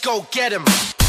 Let's go get him.